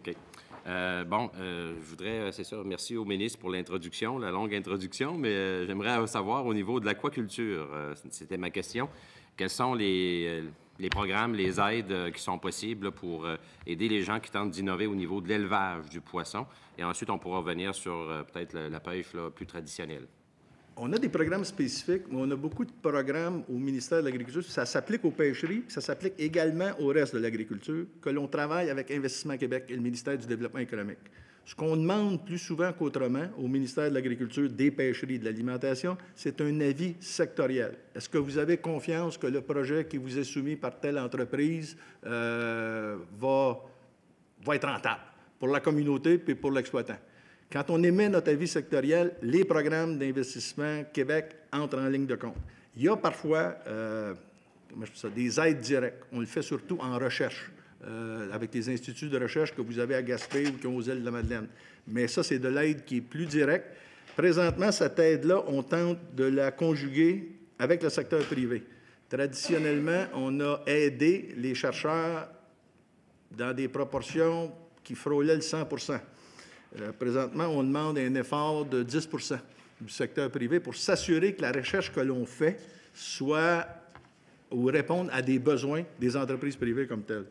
OK. Euh, bon, euh, je voudrais, euh, c'est ça, merci au ministre pour l'introduction, la longue introduction, mais j'aimerais savoir au niveau de l'aquaculture, c'était ma question, quels sont les, programmes, les aides qui sont possibles pour aider les gens qui tentent d'innover au niveau de l'élevage du poisson, et ensuite on pourra revenir sur peut-être la, pêche plus traditionnelle. On a des programmes spécifiques, mais on a beaucoup de programmes au ministère de l'Agriculture. Ça s'applique aux pêcheries, ça s'applique également au reste de l'agriculture, que l'on travaille avec Investissement Québec et le ministère du Développement économique. Ce qu'on demande plus souvent qu'autrement au ministère de l'Agriculture, des pêcheries et de l'alimentation, c'est un avis sectoriel. Est-ce que vous avez confiance que le projet qui vous est soumis par telle entreprise euh, va être rentable pour la communauté et pour l'exploitant? Quand on émet notre avis sectoriel, les programmes d'investissement Québec entrent en ligne de compte. Il y a parfois euh, ça, des aides directes. On le fait surtout en recherche, euh, avec les instituts de recherche que vous avez à Gaspé ou qui ont aux îles de la Madeleine. Mais ça, c'est de l'aide qui est plus directe. Présentement, cette aide-là, on tente de la conjuguer avec le secteur privé. Traditionnellement, on a aidé les chercheurs dans des proportions qui frôlaient le 100 euh, Présentement, on demande un effort de 10% du secteur privé pour s'assurer que la recherche que l'on fait soit ou réponde à des besoins des entreprises privées comme telles.